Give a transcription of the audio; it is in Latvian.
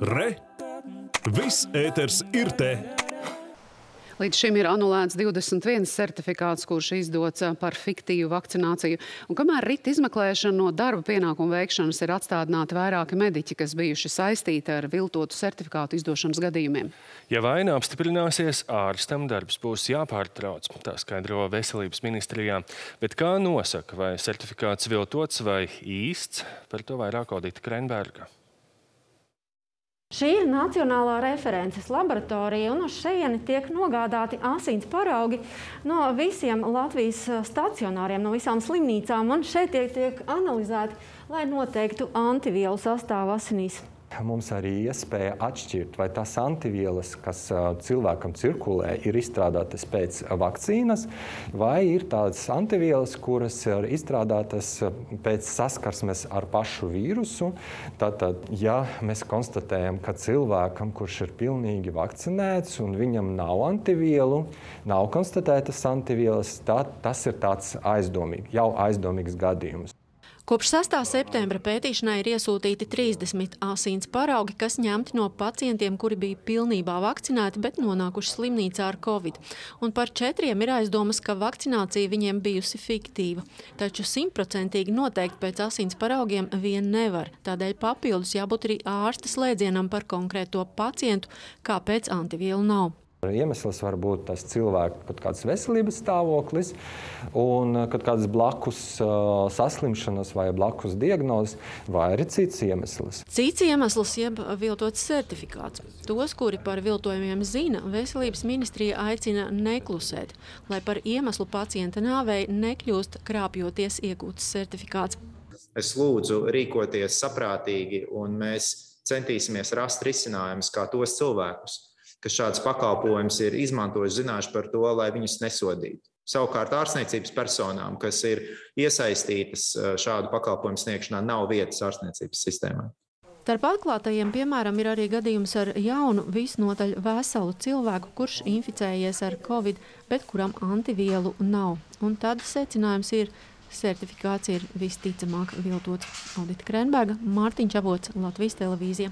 Re! Viss ēters ir te! Līdz šim ir anulēts 21 certifikāts, kurš izdots par fiktīvu vakcināciju. Un kamēr rit izmeklēšana no darba pienākumu veikšanas ir atstādināti vairāki mediķi, kas bijuši saistīti ar viltotu certifikātu izdošanas gadījumiem. Ja vaina apstiprināsies, ārstam darbs būs jāpārtrauc, tā skaidro veselības ministrijā. Bet kā nosaka, vai certifikāts viltots vai īsts, par to vairāk Odita Krenberga. Šī ir Nacionālā references laboratorija, un uz šejieni tiek nogādāti asins paraugi no visiem Latvijas stacionāriem, no visām slimnīcām, un šeit tiek, tiek analizēti, lai noteiktu antivielu sastāvu asinīs. Mums arī iespēja atšķirt, vai tās antivielas, kas cilvēkam cirkulē, ir izstrādātas pēc vakcīnas, vai ir tādas antivielas, kuras ir izstrādātas pēc saskarsmes ar pašu vīrusu. Tātad, ja mēs konstatējam, ka cilvēkam, kurš ir pilnīgi vakcinēts un viņam nav antivielu, nav konstatētas antivielas, tad tas ir tāds aizdomīgi, jau aizdomīgs gadījums. Kopš 6. septembra pētīšanai ir iesūtīti 30 asins paraugi, kas ņemti no pacientiem, kuri bija pilnībā vakcinēti, bet nonākuši slimnīcā ar covid. Un par četriem ir aizdomas, ka vakcinācija viņiem bijusi fiktīva. Taču simtprocentīgi noteikti pēc asins paraugiem vien nevar. Tādēļ papildus jābūt arī ārsta slēdzienam par konkrēto pacientu, kāpēc antivielu nav. Iemesls var būt tas cilvēka kaut kāds veselības stāvoklis un uh, kaut kādas blakus uh, saslimšanas vai blakus diagnozes, vai arī cits iemesls. Cits iemesls jeb viltots certifikāts. Tos, kuri par viltojumiem zina, veselības ministrija aicina neklusēt, lai par iemeslu pacienta nāvei nekļūst krāpjoties iegūts certifikāts. Es lūdzu rīkoties saprātīgi un mēs centīsimies rast risinājumus kā tos cilvēkus, kas šāds pakalpojums ir izmantojuši, zinājuši par to, lai viņus nesodītu. Savukārt ārstniecības personām, kas ir iesaistītas šādu pakalpojumu sniegšanā, nav vietas ārstniecības sistēmā. Starp atklātajiem, piemēram, ir arī gadījums ar jaunu, visnotaļ veselu cilvēku, kurš inficējies ar covid, bet kuram antivielu nav. Un tad secinājums ir, certifikāts ir visticamāk viltots. Audita Krenberga, Mārtiņš Avots, Latvijas televīzija.